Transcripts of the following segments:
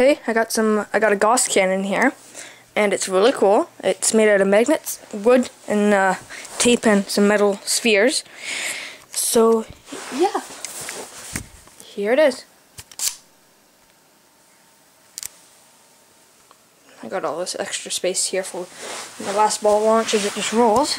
Okay, I got some, I got a Gauss cannon here, and it's really cool. It's made out of magnets, wood, and uh, tape and some metal spheres. So, yeah, here it is. I got all this extra space here for the last ball launches, it just rolls.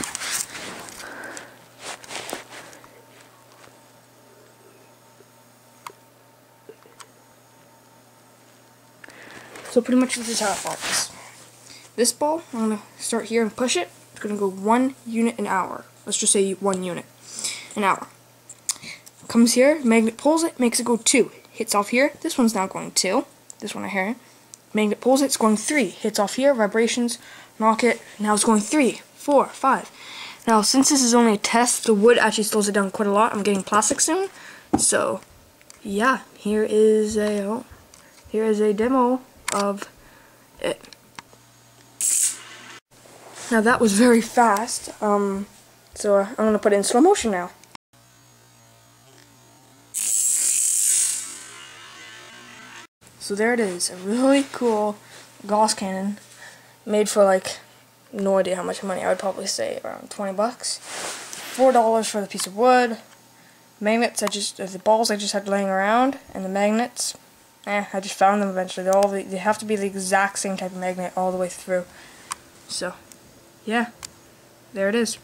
So pretty much this is how it works. This ball, I'm going to start here and push it. It's going to go one unit an hour. Let's just say one unit an hour. Comes here, magnet pulls it, makes it go two. Hits off here. This one's now going two. This one I hear. Magnet pulls it, it's going three. Hits off here, vibrations, knock it. Now it's going three, four, five. Now since this is only a test, the wood actually slows it down quite a lot. I'm getting plastic soon. So yeah, here is a oh, here is a demo of it. Now that was very fast, um, so I'm going to put it in slow motion now. So there it is, a really cool Gauss cannon, made for like, no idea how much money, I would probably say around 20 bucks. $4 for the piece of wood, magnets I just, the balls I just had laying around, and the magnets, Eh, I just found them eventually. They all the, they have to be the exact same type of magnet all the way through. So, yeah, there it is.